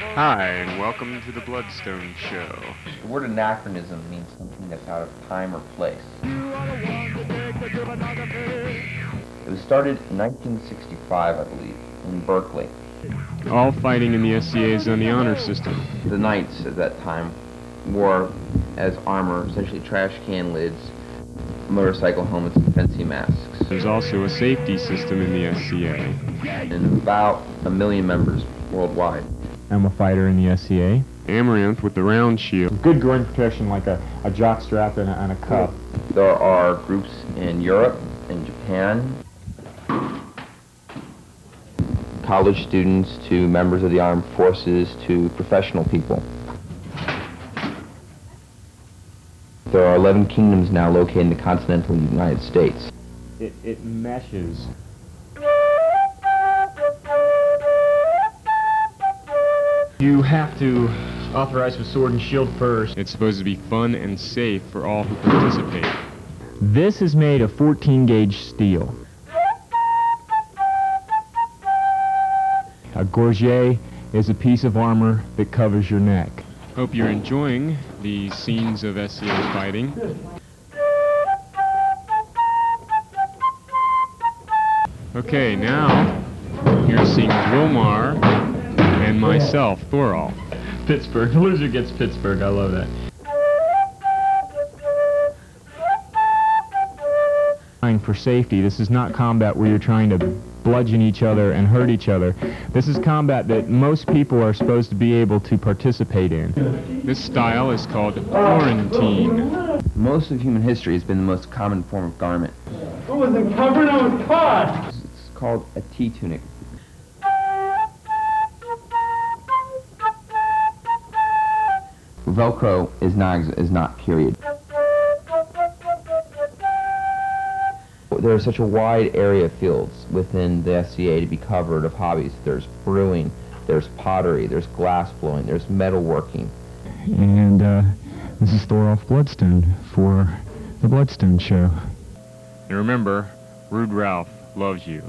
Hi, and welcome to the Bludstone Show. The word anachronism means something that's out of time or place. It was started in 1965, I believe, in Berkeley. All fighting in the SCA is on the honor system. The knights at that time wore as armor essentially trash can lids, motorcycle helmets, and fencing masks. There's also a safety system in the SCA. And about a million members worldwide. I'm a fighter in the SCA. Amaranth with the round shield. Good groin protection like a, a jock strap and a, and a cup. There are groups in Europe, in Japan, college students to members of the armed forces to professional people. There are 11 kingdoms now located in the continental United States. It, it meshes. You have to authorize with sword and shield first. It's supposed to be fun and safe for all who participate. This is made of 14 gauge steel. A gorget is a piece of armor that covers your neck. Hope you're enjoying the scenes of SCA fighting. Okay, now you're seeing Wilmar and myself, Thorolf. Pittsburgh. The loser gets Pittsburgh. I love that. For safety, this is not combat where you're trying to bludgeon each other and hurt each other. This is combat that most people are supposed to be able to participate in. This style is called Florentine. Most of human history has been the most common form of garment. Who wasn't covered? I was caught! It's called a T-tunic. Velcro is not is not period. There's such a wide area of fields within the SCA to be covered of hobbies. There's brewing, there's pottery, there's glass blowing, there's metalworking. And uh, this is Thorolf Bludstone for the Bludstone Show. And remember, Rude Ralph loves you.